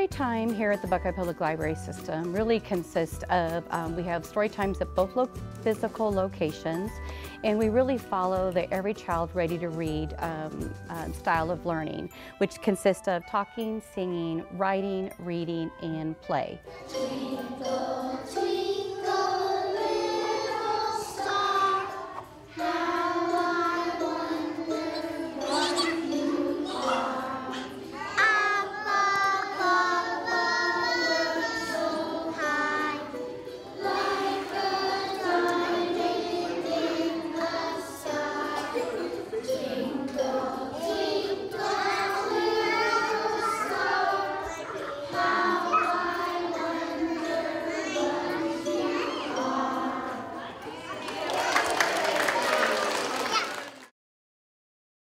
Story time here at the Buckeye Public Library System really consists of, um, we have story times at both lo physical locations, and we really follow the Every Child Ready to Read um, uh, style of learning, which consists of talking, singing, writing, reading, and play.